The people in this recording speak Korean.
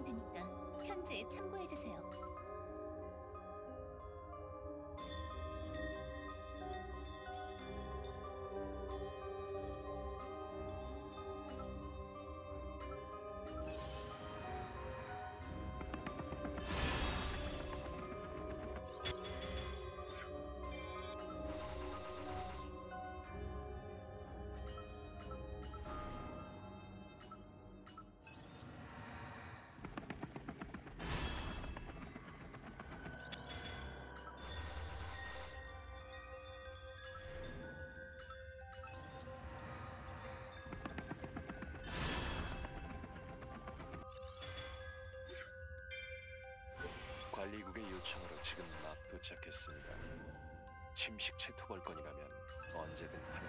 만드니까 편지 참고해주세요. 침식 채토 걸건이라면 언제든 하는